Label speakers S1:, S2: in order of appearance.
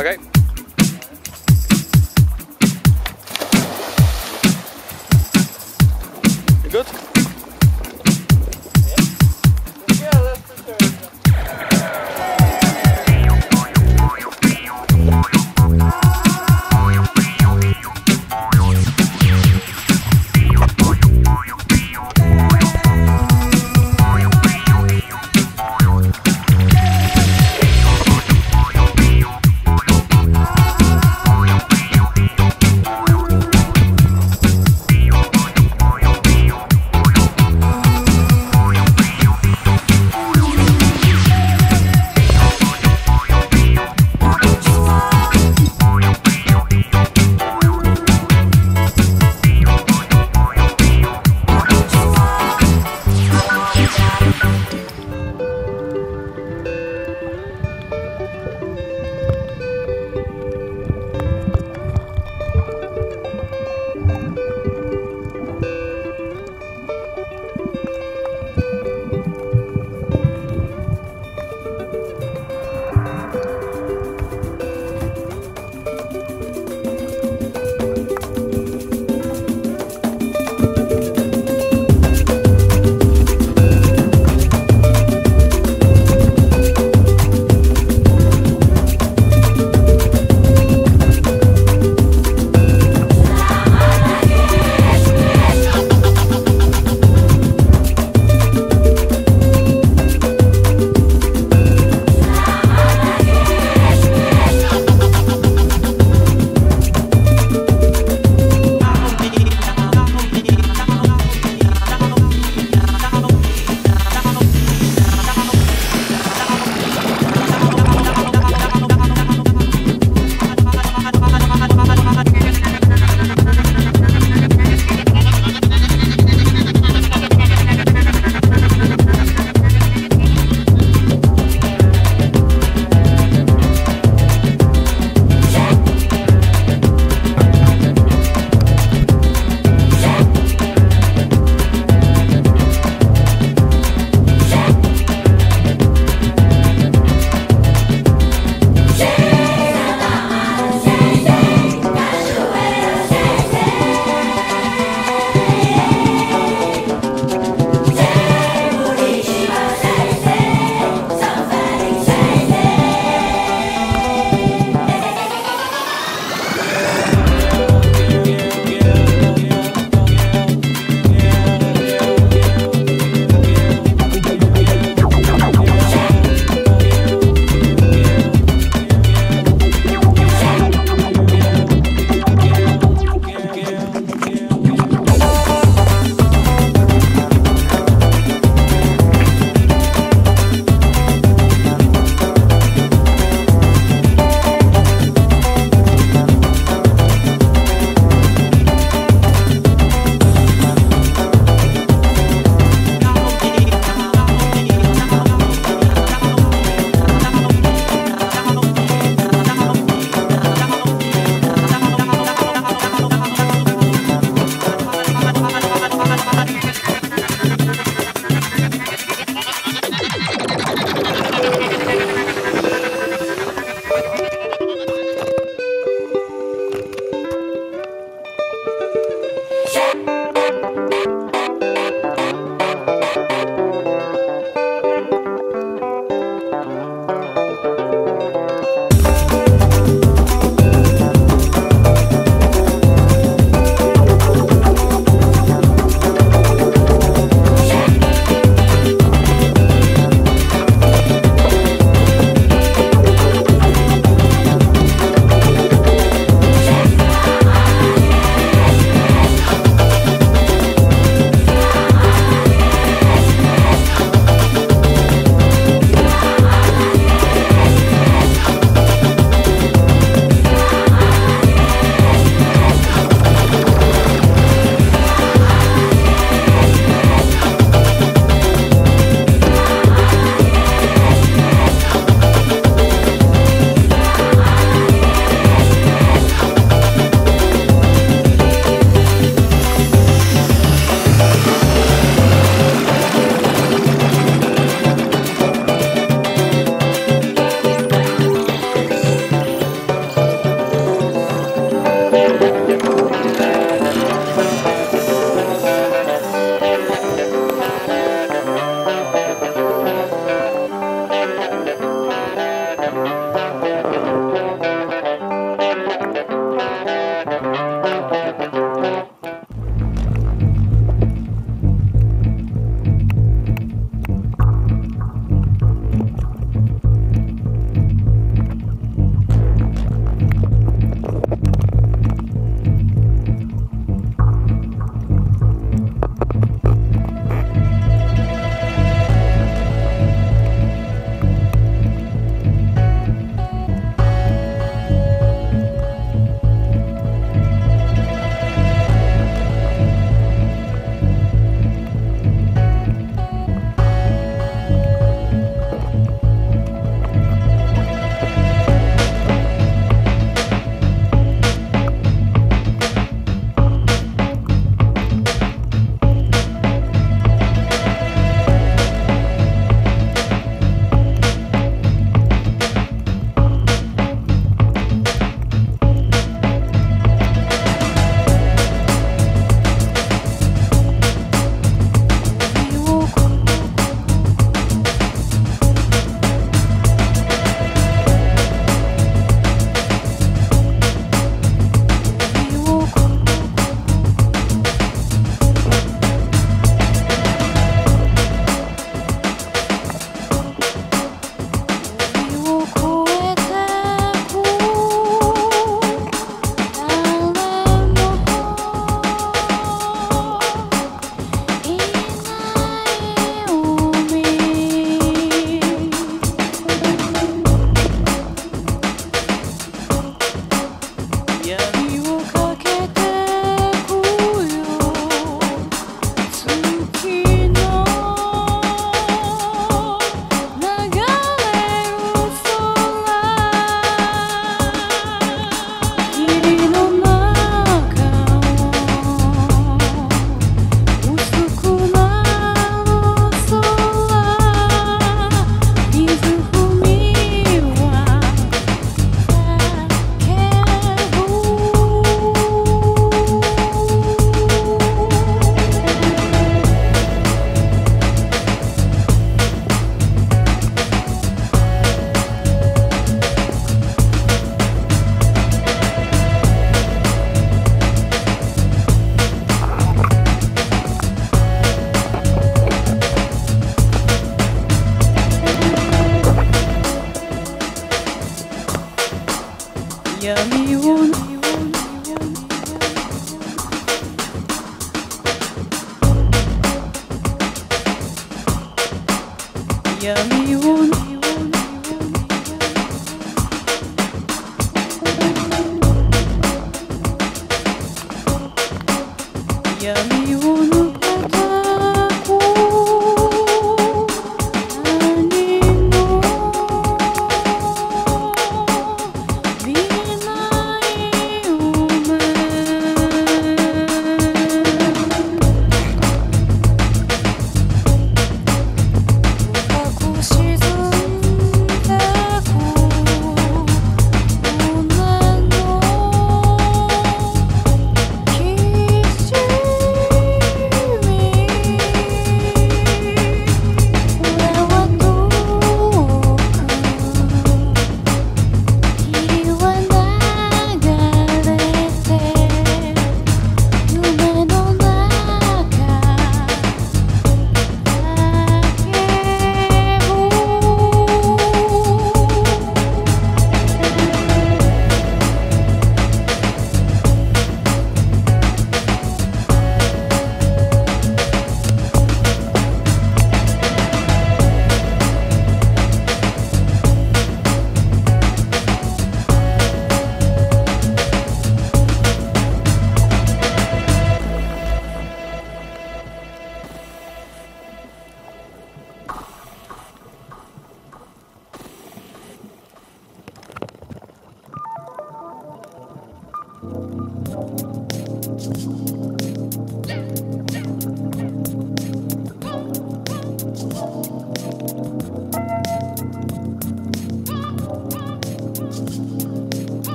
S1: Okay. You good?